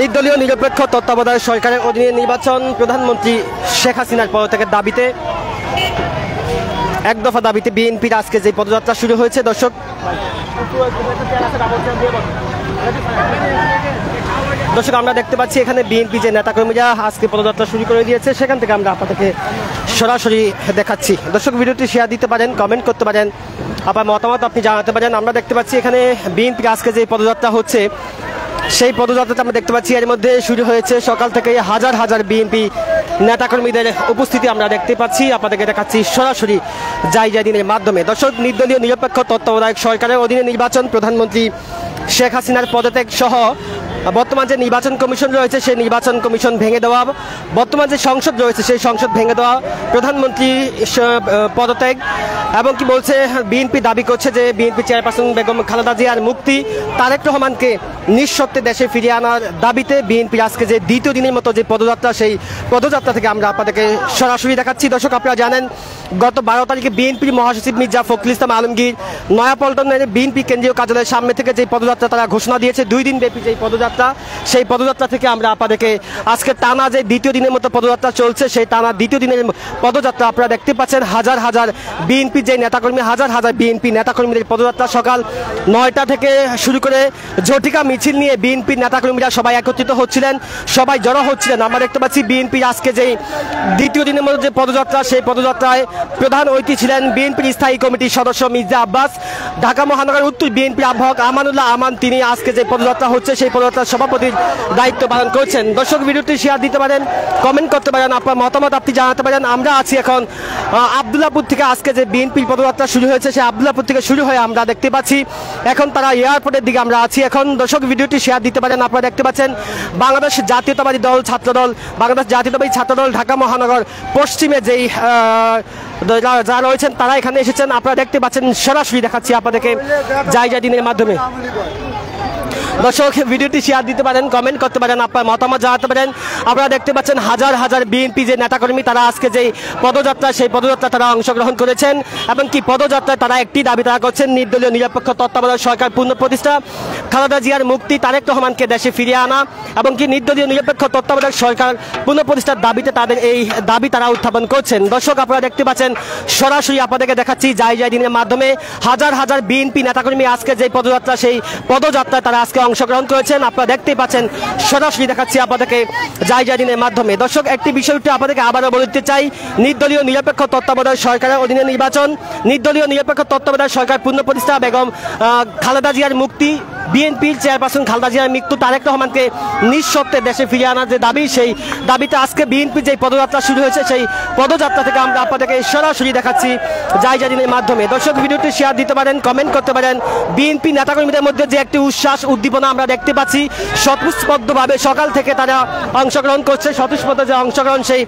নির্দলীয় নিরপেক্ষ তত্ত্বাবধায়ক সরকারের অধীনে নির্বাচন প্রধানমন্ত্রী শেখ হাসিনার পদত্যাগের দাবিতে, এক দফা দাবিতে বিএনপির আজকে যে পদযাত্রা শুরু হয়েছে, দর্শক। দর্শক, আমরা দেখতে পাচ্ছি এখানে বিএনপি যে নেতাকর্মীরা আজকে পদযাত্রা শুরু করে দিয়েছে, সেখান থেকে আমরা আপনাদেরকে সরাসরি দেখাচ্ছি। দর্শক, ভিডিওটি শেয়ার দিতে পারেন কমেন্ট করতে পারেন, আপনার মতামত আপনি জানাতে পারেন। আমরা দেখতে পাচ্ছি এখানে বিএনপির আজকে যে পদযাত্রা হচ্ছে সেই পদযাত্রাতে আমরা দেখতে পাচ্ছি, এর মধ্যে শুরু হয়েছে সকাল থেকে হাজার হাজার বিএনপি নেতাকর্মীদের উপস্থিতি আমরা দেখতে পাচ্ছি। আপনাদেরকে দেখাচ্ছি সরাসরি জায়গা দিনের মাধ্যমে। দর্শক, নির্দলীয় নিরপেক্ষ তত্ত্বাবধায়ক সরকারের অধীনে নির্বাচন প্রধানমন্ত্রী শেখ হাসিনার পদত্যাগ সহ বর্তমান যে নির্বাচন কমিশন রয়েছে, সেই নির্বাচন কমিশন ভেঙে দেওয়া, বর্তমান যে সংসদ রয়েছে, সেই সংসদ ভেঙে দেওয়া প্রধানমন্ত্রী পদত্যাগ এবং কি বলছে, বিএনপি দাবি করছে যে বিএনপি চেয়ারপারসন বেগম খালেদা জিয়ার মুক্তি তারেক রহমানকে নিঃশর্তে দেশে ফিরিয়ে আনার দাবিতে বিএনপি আজকে যে দ্বিতীয় দিনের মতো যে পদযাত্রা, সেই পদযাত্রা থেকে আমরা আপনাদেরকে সরাসরি দেখাচ্ছি। দর্শক, আপনারা জানেন, গত বারো তারিখে বিএনপির মহাসচিব মির্জা ফখরুল ইসলাম আলমগীর নয়াপল্টনের বিএনপি কেন্দ্রীয় কার্যালয়ের সামনে থেকে যে পদযাত্রা তারা ঘোষণা দিয়েছে, দুই দিন ব্যাপী যে পদযাত্রা সেই পদযাত্রা থেকে আমরা আপনাদেরকে আজকে টানা যে দ্বিতীয় দিনের মতো পদযাত্রা চলছে, সেই টানা দ্বিতীয় দিনের পদযাত্রা আপনারা দেখতে পাচ্ছেন। হাজার হাজার বিএনপি যে নেতাকর্মী, হাজার হাজার বিএনপি নেতাকর্মীদের পদযাত্রা সকাল নয়টা থেকে শুরু করে ঝটিকা মিছিল নিয়ে বিএনপি নেতাকর্মীরা সবাই একত্রিত হচ্ছিলেন, সবাই জড়ো হচ্ছিলেন। আমরা দেখতে পাচ্ছি বিএনপি আজকে যে দ্বিতীয় দিনের মধ্যে যে পদযাত্রা, সেই পদযাত্রায় প্রধান অতিথি ছিলেন বিএনপির স্থায়ী কমিটির সদস্য মির্জা আব্বাস। ঢাকা মহানগর উত্তর বিএনপি আহ্বায়ক আমানুল্লাহ আমান, তিনি আজকে যে পদযাত্রা হচ্ছে, সেই পদযাত্রার সভাপতির দায়িত্ব পালন করছেন। দর্শক, ভিডিওটি শেয়ার দিতে পারেন কমেন্ট করতে পারেন, আপনার মতামত আপনি জানাতে পারেন। আমরা আছি এখন আবদুল্লাপুর থেকে আজকে যে বিএনপির পদযাত্রা শুরু হয়েছে, সেই আবদুল্লাপুর থেকে শুরু হয়ে আমরা দেখতে পাচ্ছি। এখন তারা এয়ারপোর্টের দিকে আমরা আছি। এখন দর্শক, ভিডিওটি শেয়ার দিতে পারেন, আপনারা দেখতে পাচ্ছেন বাংলাদেশ জাতীয়তাবাদী দল, ছাত্রদল, বাংলাদেশ জাতীয়তাবাদী ছাত্রদল, ঢাকা মহানগর পশ্চিমে যেই যারা রয়েছেন, তারা এখানে এসেছেন। আপনারা দেখতে পাচ্ছেন, সরাসরি দেখাচ্ছি আপনাদেরকে জায়গা দিনের মাধ্যমে। দর্শক, ভিডিওটি শেয়ার দিতে পারেন কমেন্ট করতে পারেন, আপনার মতামত জানাতে পারেন। আপনারা দেখতে পাচ্ছেন হাজার হাজার বিএনপি যে নেতাকর্মী, তারা আজকে যে পদযাত্রা, সেই পদযাত্রা তারা অংশগ্রহণ করেছেন এবং কি পদযাত্রায় তারা একটি দাবি তারা করছেন, নির্দলীয় নিরপেক্ষ তত্ত্বাবধায়ক সরকার পূর্ণ প্রতিষ্ঠা। খালেদা জিয়ার মুক্তি তারেক রহমানকে দেশে ফিরিয়ে আনা এবং কি নির্দলীয় নিরপেক্ষ তত্ত্বাবধায়ক সরকার পুনঃপ্রতিষ্ঠার দাবিতে তাদের এই দাবি তারা উত্থাপন করছেন। দর্শক, আপনারা দেখতে পাচ্ছেন, সরাসরি আপনাদেরকে দেখাচ্ছি যাই যাই দিনের মাধ্যমে হাজার হাজার বিএনপি নেতাকর্মী আজকে যে পদযাত্রা, সেই পদযাত্রায় তারা আজকে অংশগ্রহণ করেছেন। আপনারা দেখতেই পাচ্ছেন, সরাসরি দেখাচ্ছি আপনাদেরকে যাই যাই দিনের মাধ্যমে। দর্শক, একটি বিষয়টি আপনাদেরকে আবারও বলতে চাই। নির্দলীয় নিরপেক্ষ তত্ত্বাবধায়ক সরকারের অধীনে নির্বাচন। নির্দলীয় নিরপেক্ষ তত্ত্বাবধায়ক সরকার পূর্ণ প্রতিষ্ঠা, বেগম খালেদা জিয়ার মুক্তি বিএনপির চেয়ারপারসন খালদা জিয়ার মৃত্যু তারেক রহমানকে নিঃশর্তে দেশে ফিরিয়ে আনার যে দাবি, সেই দাবিতে আজকে বিএনপির যে পদযাত্রা শুরু হয়েছে, সেই পদযাত্রা থেকে আমরা আপনাদেরকে সরাসরি দেখাচ্ছি যাই জাদিনের মাধ্যমে। দর্শক, ভিডিওটি শেয়ার দিতে পারেন কমেন্ট করতে পারেন। বিএনপি নেতাকর্মীদের মধ্যে যে একটি উচ্ছ্বাস, উদ্দীপনা আমরা দেখতে পাচ্ছি স্বতঃস্পর্ধভাবে সকাল থেকে তারা অংশগ্রহণ করছে স্বতঃস্পর্ধ যে অংশগ্রহণ, সেই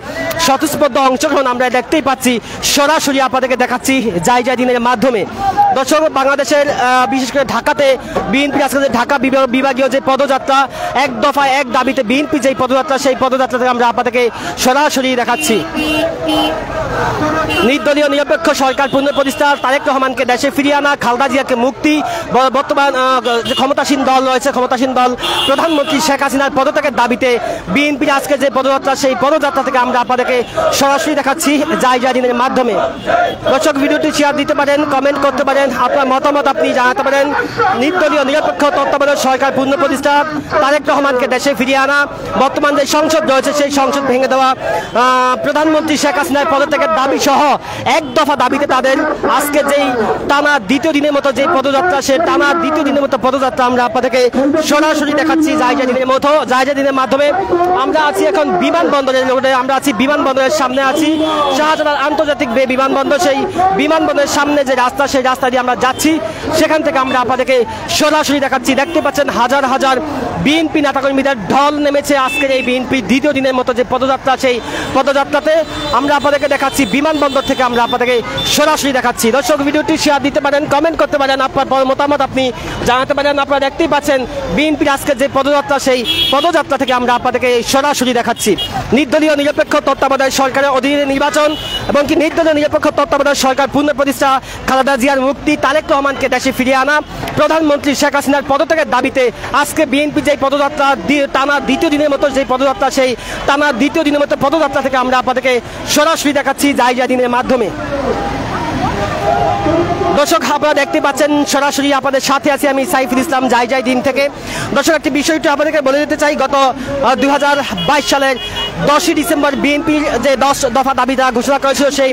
স্বতঃস্পর্ধ অংশগ্রহণ আমরা দেখতেই পাচ্ছি। সরাসরি আপনাদেরকে দেখাচ্ছি যাই জাদিনের মাধ্যমে। দর্শক, বাংলাদেশের বিশেষ করে ঢাকাতে বিএনপি আজকে যে ঢাকা বিভাগীয় যে পদযাত্রা, এক দফায় এক দাবিতে বিএনপি যেই পদযাত্রা, সেই পদযাত্রা থেকে আমরা আপনাদেরকে সরাসরি দেখাচ্ছি। নির্দলীয় নিরপেক্ষ সরকার পুনঃপ্রতিষ্ঠা তারেক রহমানকে দেশে ফিরিয়ে আনা, খালদা জিয়াকে মুক্তি বর্তমান যে ক্ষমতাসীন দল রয়েছে, ক্ষমতাসীন দল, প্রধানমন্ত্রী শেখ হাসিনার পদত্যাগের দাবিতে বিএনপির আজকে যে পদযাত্রা, সেই পদযাত্রা থেকে আমরা আপনাদেরকে সরাসরি দেখাচ্ছি যাই দিনের মাধ্যমে। দর্শক, ভিডিওটি শেয়ার দিতে পারেন কমেন্ট করতে পারেন, আপনার মতামত আপনি জানাতে পারেন। নির্দলীয় নিরপেক্ষ তত্ত্বাবধায়ক সরকার পূর্ণ প্রতিষ্ঠা তারেক রহমানকে দেশে ফিরিয়ে আনা। বর্তমান যে সংসদ রয়েছে, সেই সংসদ ভেঙে দেওয়া প্রধানমন্ত্রী শেখ হাসিনার পদত্যাগের দাবি সহ এক দফা দাবিতে তাদের আজকে যেই টানা দ্বিতীয় দিনের মতো যে পদযাত্রা, সে টানা দ্বিতীয় দিনের মতো পদযাত্রা আমরা আপনাদেরকে সরাসরি দেখাচ্ছি জায়জা দিনের মতো, জায়জা দিনের মাধ্যমে আমরা আছি এখন বিমানবন্দরের আমরা আছি বিমানবন্দরের সামনে আছি। শাহজালাল আন্তর্জাতিক বিমানবন্দর, সেই বিমানবন্দরের সামনে যে রাস্তা, সেই রাস্তা দিয়ে আমরা যাচ্ছি। সেখান থেকে আমরা আপনাদেরকে সরাসরি দেখাচ্ছি। দেখতে পাচ্ছেন হাজার হাজার বিএনপি নেতাকর্মীদের ঢল নেমেছে আজকের এই বিএনপি দ্বিতীয় দিনের মতো যে পদযাত্রা, সেই পদযাত্রাতে আমরা আপনাদেরকে দেখাচ্ছি, বিমানবন্দর থেকে আমরা আপনাদেরকে সরাসরি দেখাচ্ছি। দর্শক, ভিডিওটি শেয়ার দিতে পারেন কমেন্ট করতে পারেন, আপনার মতামত আপনি জানাতে পারেন। আপনারা দেখতেই পাচ্ছেন বিএনপির আজকের যে পদযাত্রা, সেই পদযাত্রা থেকে আমরা আপনাদেরকে সরাসরি দেখাচ্ছি। নির্দলীয় নিরপেক্ষ তত্ত্বাবধায়ক সরকারের অধীনে নির্বাচন এবং কি নির্দলীয় নিরপেক্ষ তত্ত্বাবধায়ক সরকার পুনঃ প্রতিষ্ঠা খালেদা জিয়ার মুক্তি, তারেক রহমানকে দেশে ফিরিয়ে আনা। প্রধানমন্ত্রী শেখ হাসিনা হাসিনার পদত্যাগের দাবিতে আজকে বিএনপি যে পদযাত্রা দি- টানা দ্বিতীয় দিনের মতো যে পদযাত্রা, সেই টানা দ্বিতীয় দিনের মতো পদযাত্রা থেকে আমরা আপনাদেরকে সরাসরি দেখাচ্ছি যাই জায়গা দিনের মাধ্যমে। দর্শক, আপনারা দেখতে পাচ্ছেন সরাসরি আপনাদের সাথে আছি আমি সাইফুল ইসলাম যাই যাই দিন থেকে। দর্শক, একটি বিষয়টি আপনাদেরকে বলে দিতে চাই। গত দুই সালের দশই ডিসেম্বর বিএনপির যে দশ দফা দাবি তারা ঘোষণা করেছিল, সেই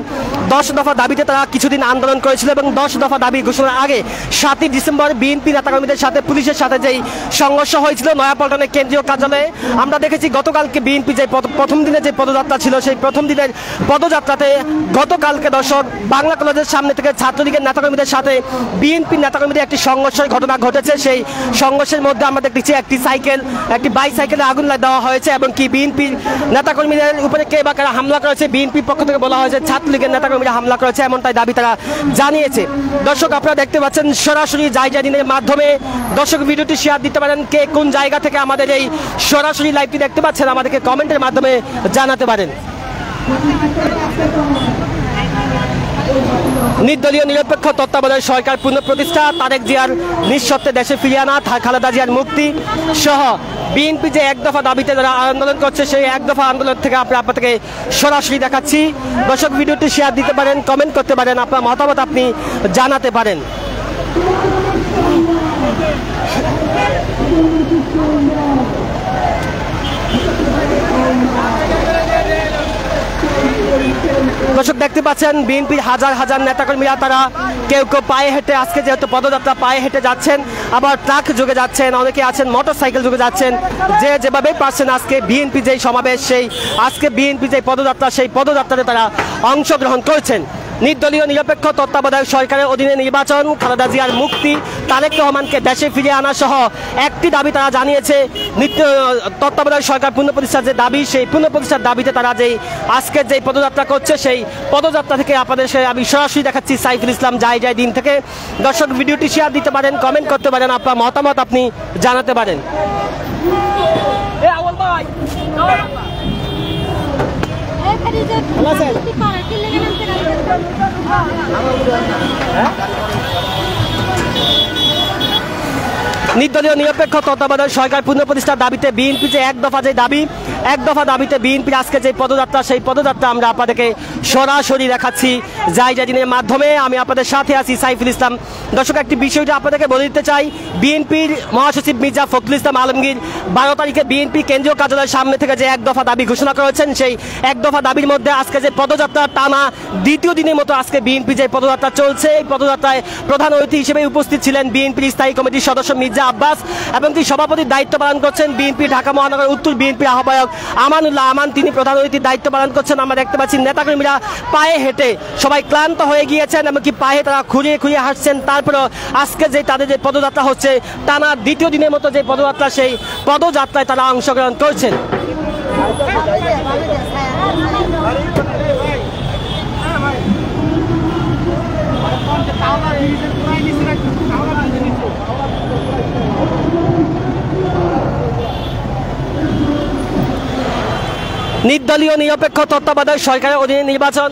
দশ দফা দাবিতে তারা কিছুদিন আন্দোলন করেছিল এবং দশ দফা দাবি ঘোষণার আগে সাতই ডিসেম্বর বিএনপি নেতাকর্মীদের সাথে, পুলিশের সাথে যেই সংঘর্ষ হয়েছিল নয়াপল্টনের কেন্দ্রীয় কার্যালয়ে, আমরা দেখেছি গতকালকে বিএনপি যে প্রথম দিনে যে পদযাত্রা ছিল, সেই প্রথম দিনের পদযাত্রাতে গতকালকে দর্শক বাংলা কলেজের সামনে থেকে ছাত্রলীগের নেতাকর্মীদের সাথে বিএনপি নেতাকর্মীদের একটি সংঘর্ষের ঘটনা ঘটেছে। সেই সংঘর্ষের মধ্যে আমরা দেখতেছি একটি সাইকেল, একটি বাইসাইকেলে আগুন দেওয়া হয়েছে এবং কি বিএনপির নেতাকর্মীদের উপরে কে বা কারা হামলা করেছে বিএনপির পক্ষ থেকে বলা হয়েছে ছাত্রলীগের নেতাকর্মীরা হামলা করেছে, এমনটাই দাবি তারা জানিয়েছে। দর্শক, আপনারা দেখতে পাচ্ছেন সরাসরি জায়জাদিনের মাধ্যমে। দর্শক, ভিডিওটি শেয়ার দিতে পারেন কে কোন জায়গা থেকে আমাদের এই সরাসরি লাইভটি দেখতে পাচ্ছেন, আমাদেরকে কমেন্টের মাধ্যমে জানাতে পারেন। নির্দলীয় নিরপেক্ষ তত্ত্বাবধায়ক সরকার পুনঃপ্রতিষ্ঠা, তারেক জিয়ার নিঃশর্তে দেশে ফিরিয়ে আনা খালেদা জিয়ার মুক্তি সহ বিএনপি যে এক দফা দাবিতে যারা আন্দোলন করছে, সেই এক দফা আন্দোলন থেকে আমরা আপনাদেরকে সরাসরি দেখাচ্ছি। দর্শক, ভিডিওটি শেয়ার দিতে পারেন কমেন্ট করতে পারেন, আপনার মতামত আপনি জানাতে পারেন। দর্শক দেখতে পাচ্ছেন, বিএনপির হাজার হাজার নেতাকর্মীরা তারা কেউ কেউ পায়ে হেঁটে আজকে যেহেতু পদযাত্রা পায়ে হেঁটে যাচ্ছেন, আবার ট্রাক যুগে যাচ্ছেন, অনেকে আছেন মোটর সাইকেল যুগে যাচ্ছেন, যে যেভাবেই পারছেন আজকে বিএনপি যেই সমাবেশ, সেই আজকে বিএনপি যে পদযাত্রা, সেই পদযাত্রাতে তারা অংশগ্রহণ করেছেন। নির্দলীয় নিরপেক্ষ তত্ত্বাবধায়ক সরকারের অধীনে নির্বাচন খালেদা জিয়ার মুক্তি তারেক রহমানকে দেশে ফিরিয়ে আনা সহ একটি দাবি তারা জানিয়েছে। নিত্য তত্ত্বাবধায়ক সরকার পুনঃপ্রতিষ্ঠার যে দাবি সেই পুনঃপ্রতিষ্ঠার দাবিতে তারা যেই আজকের যেই পদযাত্রা করছে সেই পদযাত্রা থেকে আপনাদের সে আমি সরাসরি দেখাচ্ছি সাইফুল ইসলাম যাই যাই দিন থেকে। দর্শক ভিডিওটি শেয়ার দিতে পারেন কমেন্ট করতে পারেন আপনার মতামত আপনি জানাতে পারেন। ভালো আছেন? নির্দলীয় নিরপেক্ষ তত্ত্বাবধায়ক সরকার পুনঃপ্রতিষ্ঠার দাবিতে বিএনপি যে এক দফা যে দাবি, এক দফা দাবিতে বিএনপির আজকে যে পদযাত্রা, সেই পদযাত্রা আমরা আপনাদেরকে সরাসরি দেখাচ্ছি যাই জাদিনের মাধ্যমে। আমি আপনাদের সাথে আছি সাইফুল ইসলাম। দর্শক, একটি বিষয়টা আপনাদেরকে বলে দিতে চাই, বিএনপির মহাসচিব মির্জা ফখরুল ইসলাম আলমগীর বারো তারিখে বিএনপি কেন্দ্রীয় কার্যালয়ের সামনে থেকে যে এক দফা দাবি ঘোষণা করেছেন, সেই এক দফা দাবির মধ্যে আজকে যে পদযাত্রা টানা দ্বিতীয় দিনের মতো আজকে বিএনপি যে পদযাত্রা চলছে, এই পদযাত্রায় প্রধান অতিথি হিসেবে উপস্থিত ছিলেন বিএনপির স্থায়ী কমিটির সদস্য মির্জা আব্বাস এবং তিনি সভাপতির দায়িত্ব পালন করছেন বিএনপি, ঢাকা মহানগর উত্তর বিএনপির আহ্বায়ক আমানুল্লাহ আমান। তিনি প্রধান অতিথির দায়িত্ব পালন করছেন। আমরা দেখতে পাচ্ছি নেতাকর্মীরা পায়ে হেঁটে সবাই ক্লান্ত হয়ে গিয়েছেন এমনকি পায়ে তারা খুঁড়িয়ে খুঁড়িয়ে হাঁটছেন। তারপরেও আজকে যে তাদের যে পদযাত্রা হচ্ছে, টানা দ্বিতীয় দিনের মতো যে পদযাত্রা, সেই পদযাত্রায় তারা অংশগ্রহণ করছেন। নির্দলীয় নিরপেক্ষ তত্ত্বাবধায়ক সরকারের অধীনে নির্বাচন।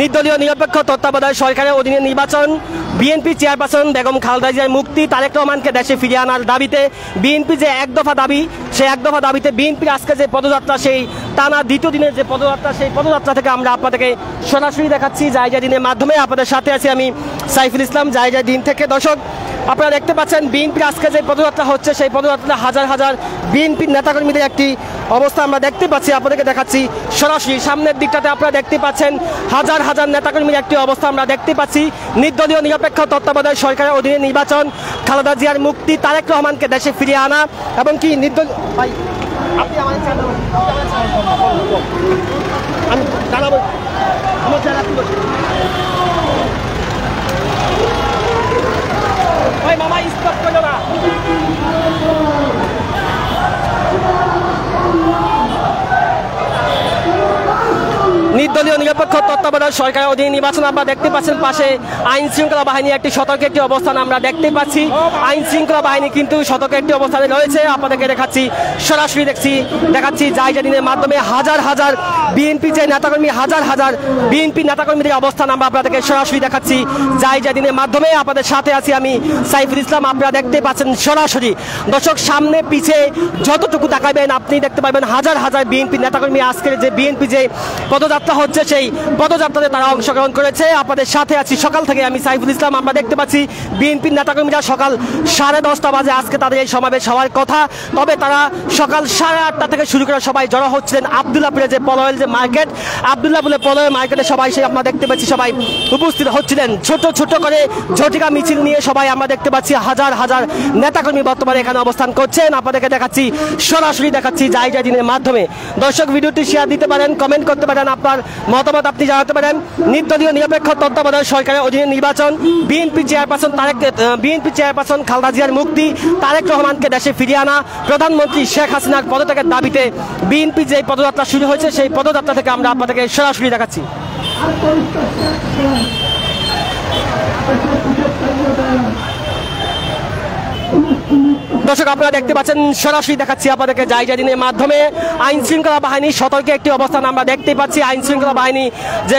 নির্দলীয় নিরপেক্ষ তত্ত্বাবধায়ক সরকারের অধীনে নির্বাচন। বিএনপি চেয়ারপারসন বেগম খালেদা জিয়ার মুক্তি, তারেক রহমানকে দেশে ফিরিয়ে আনার দাবিতে বিএনপি যে এক দফা দাবি, সেই এক দফা দাবিতে বিএনপির আজকে যে পদযাত্রা, সেই টানা দ্বিতীয় দিনের যে পদযাত্রা, সেই পদযাত্রা থেকে আমরা আপনাদেরকে সরাসরি দেখাচ্ছি জায়জা দিনের মাধ্যমে। আপনাদের সাথে আছি আমি সাইফুল ইসলাম, জায়জা দিন থেকে। দর্শক, আপনারা দেখতে পাচ্ছেন বিএনপির আজকে যে পদযাত্রা হচ্ছে, সেই পদযাত্রা হাজার হাজার বিএনপির নেতাকর্মীদের একটি অবস্থা আমরা দেখতে পাচ্ছি। আপনাদেরকে দেখাচ্ছি সরাসরি সামনের দিকটাতে আপনারা দেখতে পাচ্ছেন হাজার হাজার নেতাকর্মীর একটি অবস্থা আমরা দেখতে পাচ্ছি। নির্দলীয়, নিরপেক্ষ তত্ত্বাবধায়ক সরকারের অধীনে নির্বাচন, খালেদা জিয়ার মুক্তি, তারেক রহমানকে দেশে ফিরিয়ে আনা এবং কি নির্দল মামা করো না। নির্দলীয় নিরপেক্ষ তত্ত্বাবধায়ক সরকারের অধীনে নির্বাচন আমরা দেখতে পাচ্ছেন পাশে আইন শৃঙ্খলা বাহিনী একটি সতর্ক একটি অবস্থান আমরা দেখতে পাচ্ছি। আইন শৃঙ্খলা বাহিনী কিন্তু সতর্ক একটি অবস্থানে রয়েছে। আপনাদেরকে দেখাচ্ছি, সরাসরি দেখছি, দেখাচ্ছি জায়জাদিনের মাধ্যমে হাজার হাজার বিএনপি যে নেতাকর্মী, হাজার হাজার বিএনপি নেতাকর্মীদের অবস্থান আমরা আপনাদেরকে সরাসরি দেখাচ্ছি। যাই জায়জাদিনের মাধ্যমে আপনাদের সাথে আছি আমি সাইফুল ইসলাম। আপনারা দেখতে পাচ্ছেন সরাসরি। দর্শক, সামনে, পিছে যতটুকু তাকাবেন আপনি দেখতে পাবেন হাজার হাজার বিএনপি নেতাকর্মী। আজকের যে বিএনপি যে পদযাত্রা হচ্ছে সেই পদযাত্রাতে তারা অংশগ্রহণ করেছে। আপনাদের সাথে আছি সকাল থেকে আমি সাইফুল ইসলাম। আমরা দেখতে পাচ্ছি বিএনপির নেতাকর্মীরা সকাল সাড়ে দশটা বাজে আজকে তাদের এই সমাবেশ হওয়ার কথা। তবে তারা সকাল সাড়ে আটটা থেকে শুরু করে সবাই জড়ো হচ্ছিলেন আবদুল্লাপুরে যে পলয়ের যে মার্কেট। আবদুল্লাপুরে পলয়ের মার্কেটে সবাই সে আমরা দেখতে পাচ্ছি সবাই উপস্থিত হচ্ছিলেন। ছোট ছোট করে ঝটিকা মিছিল নিয়ে সবাই আমরা দেখতে পাচ্ছি হাজার হাজার নেতাকর্মী বর্তমানে এখানে অবস্থান করছেন। আপনাদেরকে দেখাচ্ছি, সরাসরি দেখাচ্ছি যাই দিনের মাধ্যমে। দর্শক, ভিডিওটি শেয়ার দিতে পারেন কমেন্ট করতে পারেন। আপনার মতামত আপনি জানাতে পারেন। নির্দলীয় নিরপেক্ষ তত্ত্বাবধায়ক সরকারের অধীনে নির্বাচন। BNP chairperson Tarique BNP chairperson Khaleda জিয়ার মুক্তি। তারেক রহমানকে দেশে ফিরিয়ে আনা। প্রধানমন্ত্রী শেখ হাসিনার পদত্যাগের দাবিতে বিএনপি যে পদযাত্রা শুরু হয়েছে, সেই পদযাত্রা থেকে আমরা আপনাদেরকে সরাসরি দেখাচ্ছি। দর্শক, আপনারা দেখতে পাচ্ছেন, সরাসরি দেখাচ্ছি আপনাদেরকে যাই দিনের মাধ্যমে। আইন শৃঙ্খলা বাহিনীর সতর্কে একটি অবস্থান আমরা দেখতে পাচ্ছি। আইন শৃঙ্খলা বাহিনী যে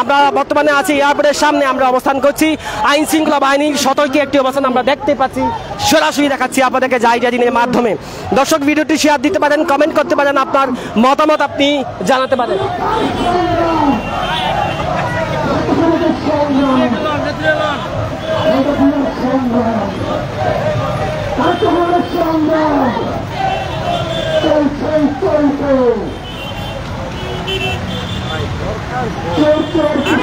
আমরা বর্তমানে আছি, এয়ারপোর্টের সামনে আমরা অবস্থান করছি। আইন শৃঙ্খলা বাহিনীর সতর্কে একটি অবস্থান আমরা দেখতে পাচ্ছি। সরাসরি দেখাচ্ছি আপনাদেরকে যাই দিনের মাধ্যমে। দর্শক, ভিডিওটি শেয়ার দিতে পারেন কমেন্ট করতে পারেন, আপনার মতামত আপনি জানাতে পারেন। Sakura Alexander! JT Sophie! JT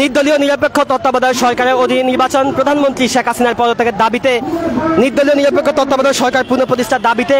নির্দলীয় নিরপেক্ষ তত্ত্বাবধায়ক সরকারের অধীনে নির্বাচন প্রধানমন্ত্রী শেখ হাসিনার পদত্যাগের দাবিতে নির্দলীয় নিরপেক্ষ তত্ত্বাবধায়ক সরকার পুনঃপ্রতিষ্ঠার দাবিতে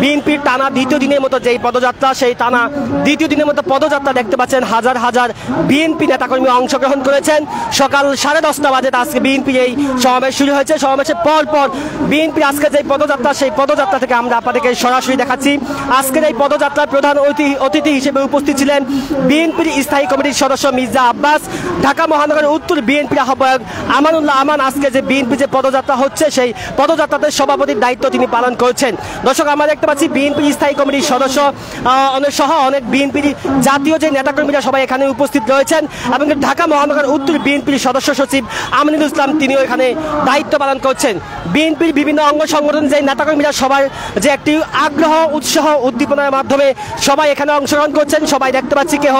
বিএনপির টানা দ্বিতীয় দিনের মতো যেই পদযাত্রা, সেই টানা দ্বিতীয় দিনের মতো পদযাত্রা দেখতে পাচ্ছেন হাজার হাজার বিএনপি নেতাকর্মী অংশগ্রহণ করেছেন। সকাল সাড়ে দশটা বাজে আজকে বিএনপি এই সমাবেশ শুরু হয়েছে। সমাবেশের পর পর বিএনপি আজকে যে পদযাত্রা, সেই পদযাত্রা থেকে আমরা আপনাদেরকে সরাসরি দেখাচ্ছি। আজকের এই পদযাত্রার প্রধান অতিথি অতিথি হিসেবে উপস্থিত ছিলেন বিএনপির স্থায়ী কমিটির সদস্য মির্জা আব্বাস, ঢাকা মহানগরের উত্তর বিএনপির আহ্বায়ক আমানুল্লাহ আমান আজকে যে বিএনপি যে পদযাত্রা হচ্ছে, সেই পদযাত্রাতে সভাপতির দায়িত্ব তিনি পালন করছেন। দর্শক, আমরা দেখতে পাচ্ছি বিএনপির স্থায়ী কমিটির সদস্য অনেক সহ অনেক বিএনপির জাতীয় যে নেতাকর্মীরা সবাই এখানে উপস্থিত রয়েছেন এবং ঢাকা মহানগর উত্তর বিএনপির সদস্য সচিব আমিনুল ইসলাম, তিনিও এখানে দায়িত্ব পালন করছেন। বিএনপির বিভিন্ন অঙ্গ সংগঠন যে নেতাকর্মীরা সবার যে একটি আগ্রহ, উৎসাহ উদ্দীপনার মাধ্যমে সবাই এখানে অংশগ্রহণ করছেন। সবাই দেখতে পাচ্ছি কেহ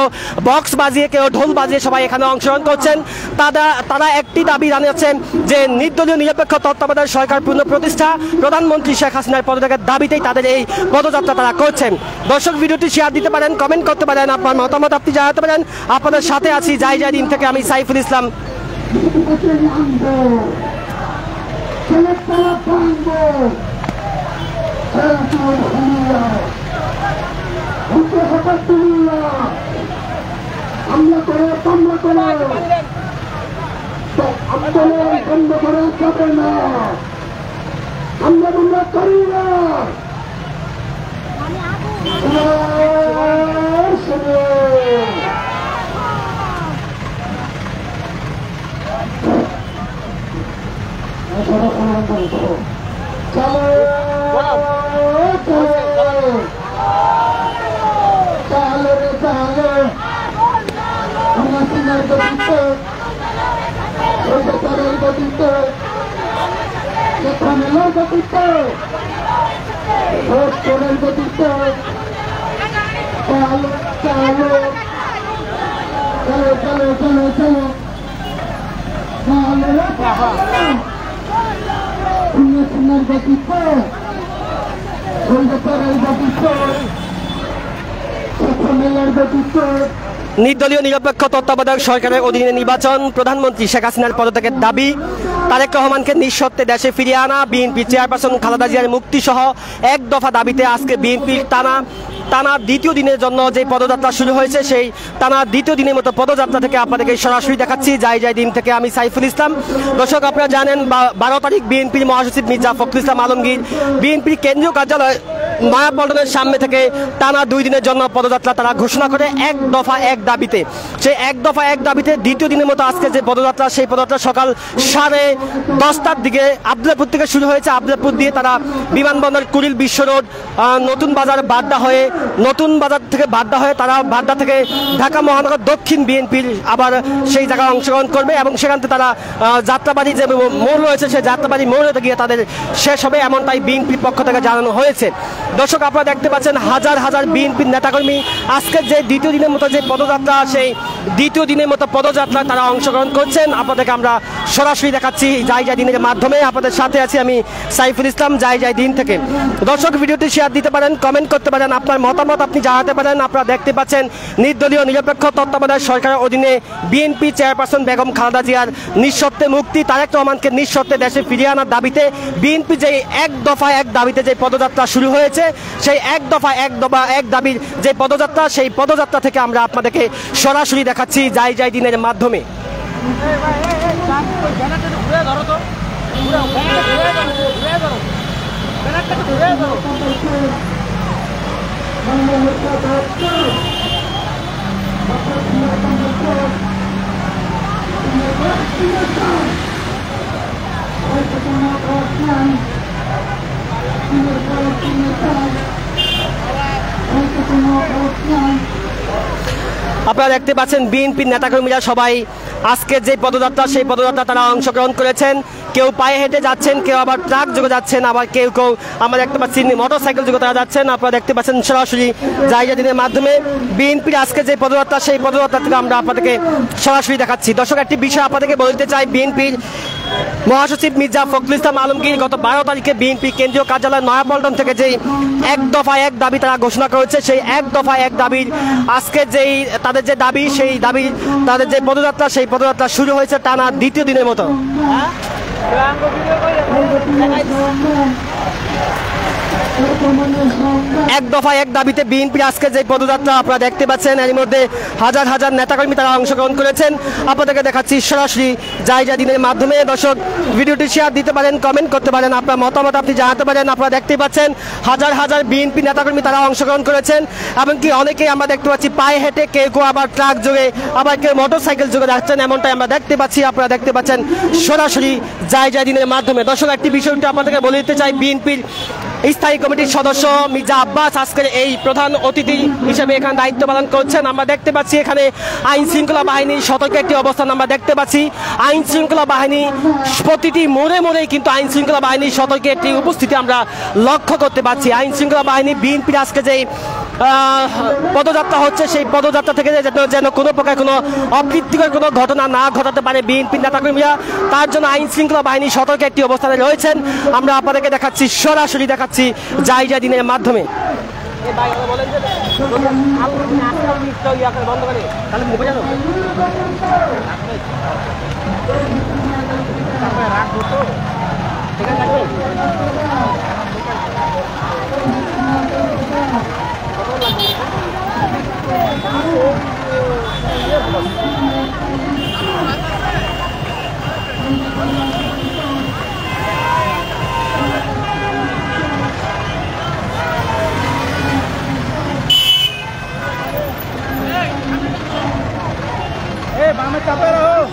বক্স বাজিয়ে, কেউ ঢোল বাজিয়ে সবাই এখানে অংশগ্রহণ করছেন। তারা তারা একটি দাবি জানিয়েছেন যে নির্দলীয় নিরপেক্ষ তত্ত্বাবধায়ক সরকার পুনঃ প্রতিষ্ঠা, প্রধানমন্ত্রী শেখ হাসিনার পদত্যাগের দাবিতেই তাদের এই পদযাত্রা তারা করছেন। দর্শক, ভিডিওটি শেয়ার দিতে পারেন কমেন্ট করতে পারেন, আপনার মতামত আপনি জানাতে পারেন। আপনাদের সাথে আছি যাই যাই দিন থেকে আমি সাইফুল ইসলাম। হামলা করে হামলা করে আন্দোলন বন্ধ করা যাবে না আমরা আমরা করি না চালো el boquito, respetar el el el el el নির্দলীয় নিরপেক্ষ তত্ত্বাবধায়ক সরকারের অধীনে নির্বাচন, প্রধানমন্ত্রী শেখ হাসিনার পদত্যাগের দাবি, তারেক রহমানকে নিঃশর্তে দেশে ফিরিয়ে আনা, বিএনপি চেয়ারপারসন খালেদা জিয়ার মুক্তি সহ এক দফা দাবিতে আজকে বিএনপির টানা টানা দ্বিতীয় দিনের জন্য যে পদযাত্রা শুরু হয়েছে, সেই টানা দ্বিতীয় দিনের মতো পদযাত্রা থেকে আপনাদেরকে সরাসরি দেখাচ্ছি। যাই যাই দিন থেকে আমি সাইফুল ইসলাম। দর্শক, আপনারা জানেন বারো তারিখ বিএনপির মহাসচিব মির্জা ফখরুল ইসলাম আলমগীর বিএনপির কেন্দ্রীয় কার্যালয় নয়াপল্টনের সামনে থেকে টানা দুই দিনের জন্য পদযাত্রা তারা ঘোষণা করে এক দফা এক দাবিতে। সেই এক দফা এক দাবিতে দ্বিতীয় দিনের মতো আজকে যে পদযাত্রা, সেই পদযাত্রা সকাল সাড়ে দশটার দিকে আবদুল্লাপুর থেকে শুরু হয়েছে। আবদুল্লাপুর দিয়ে তারা বিমানবন্দর কুড়িল বিশ্ব রোড নতুন বাজার বাড্ডা হয়ে, নতুন বাজার থেকে বাড্ডা হয়ে তারা বাড্ডা থেকে ঢাকা মহানগর দক্ষিণ বিএনপির আবার সেই জায়গায় অংশগ্রহণ করবে এবং সেখান থেকে তারা যাত্রাবাড়ি যে মোড় রয়েছে, সেই যাত্রাবাড়ি মোড়ে গিয়ে তাদের শেষ হবে এমনটাই বিএনপির পক্ষ থেকে জানানো হয়েছে। দর্শক, আপনারা দেখতে পাচ্ছেন হাজার হাজার বিএনপির নেতাকর্মী। আজকে যে দ্বিতীয় দিনের মতো যে পদযাত্রা, সেই দ্বিতীয় দিনের মতো পদযাত্রা তারা অংশগ্রহণ করছেন। আপনাদেরকে আমরা সরাসরি দেখাচ্ছি যাই যাই দিনের মাধ্যমে। আপনাদের সাথে আছি আমি সাইফুল ইসলাম যাই যাই দিন থেকে। দর্শক, ভিডিওটি শেয়ার দিতে পারেন কমেন্ট করতে পারেন, আপনার মতামত আপনি জানাতে পারেন। আপনারা দেখতে পাচ্ছেন নির্দলীয়, নিরপেক্ষ তত্ত্বাবধায়ক সরকারের অধীনে বিএনপি চেয়ারপারসন বেগম খালেদা জিয়ার নিঃশর্তে মুক্তি, তারেক রহমানকে নিঃশর্তে দেশে ফিরিয়ে আনার দাবিতে বিএনপি যে এক দফা এক দাবিতে যে পদযাত্রা শুরু হয়েছে, সেই এক দফা এক দফা, এক দাবির যে পদযাত্রা, সেই পদযাত্রা থেকে আমরা আপনাদেরকে সরাসরি দেখাচ্ছি যাই যাই দিনের মাধ্যমে। આખું બેનરને ઘૂરે ધરો તો ઘૂરે ઘૂરે ધરો ઘૂરે ધરો બેનરને ઘૂરે ધરો Thank you. আপনারা দেখতে পাচ্ছেন বিএনপির নেতাকর্মীরা সবাই আজকের যে পদযাত্রা সেই পদযাত্রা তারা অংশগ্রহণ করেছেন। কেউ পায়ে হেঁটে যাচ্ছেন, কেউ আবার ট্রাক যোগে যাচ্ছেন, আবার কেউ কেউ আমরা দেখতে পাচ্ছি মোটর সাইকেল যোগে তারা যাচ্ছেন। আপনারা দেখতে পাচ্ছেন সরাসরি জায়গা দিনের মাধ্যমে। বিএনপির আজকে যে পদযাত্রা, সেই পদযাত্রা থেকে আমরা আপনাদেরকে সরাসরি দেখাচ্ছি। দর্শক, একটি বিষয় আপনাদেরকে বলতে চাই, বিএনপির মহাসচিব মির্জা ফখরুল ইসলাম আলমগীর গত বারো তারিখে বিএনপি কেন্দ্রীয় কার্যালয় নয়াপল্টন থেকে যেই এক দফা এক দাবি তারা ঘোষণা করেছে, সেই এক দফা এক দাবির আজকে যেই তাদের যে দাবি, সেই দাবি, তাদের যে পদযাত্রা, সেই পদযাত্রা শুরু হয়েছে টানা দ্বিতীয় দিনের মতো। Bilang ko video ko yun. এক দফা এক দাবিতে বিএনপির আজকে যে পদযাত্রা আপনারা দেখতে পাচ্ছেন এর মধ্যে হাজার হাজার নেতাকর্মী তারা অংশগ্রহণ করেছেন। আপনাদেরকে দেখাচ্ছি সরাসরি জায়গা দিনের মাধ্যমে। দর্শক, ভিডিওটি শেয়ার দিতে পারেন কমেন্ট করতে পারেন, আপনার মতামত আপনি জানাতে পারেন। আপনারা দেখতে পাচ্ছেন, হাজার হাজার বিএনপি নেতাকর্মী তারা অংশগ্রহণ করেছেন। এমনকি অনেকেই আমরা দেখতে পাচ্ছি পায়ে হেঁটে কেউ কেউ আবার ট্রাক যোগে, আবার কেউ মোটর সাইকেল যোগে যাচ্ছেন, এমনটাই আমরা দেখতে পাচ্ছি। আপনারা দেখতে পাচ্ছেন সরাসরি জায়গা দিনের মাধ্যমে। দর্শক, একটি বিষয়টা আপনাদেরকে বলে দিতে চাই, বিএনপির স্থায়ী কমিটির সদস্য মির্জা আব্বাস আজকের এই প্রধান অতিথি হিসেবে এখানে দায়িত্ব পালন করছেন। আমরা দেখতে পাচ্ছি এখানে আইন শৃঙ্খলা বাহিনীর সতর্ক একটি অবস্থান আমরা দেখতে পাচ্ছি। আইন শৃঙ্খলা বাহিনী প্রতিটি মোড়ে মোড়েই কিন্তু আইন শৃঙ্খলা বাহিনীর সতর্কে একটি উপস্থিতি আমরা লক্ষ্য করতে পারছি আইন শৃঙ্খলা বাহিনী, বিএনপির আজকে যে পদযাত্রা হচ্ছে, সেই পদযাত্রা থেকে যেন যেন কোনো প্রকার কোনো অপ্রীতিকর কোনো ঘটনা না ঘটাতে পারে বিএনপির নেতাকর্মীরা, তার জন্য আইন শৃঙ্খলা বাহিনী সতর্ক একটি অবস্থানে রয়েছেন। আমরা আপনাদেরকে দেখাচ্ছি, সরাসরি দেখাচ্ছি যাই যা দিনের মাধ্যমে। Hey, vamos a escapar,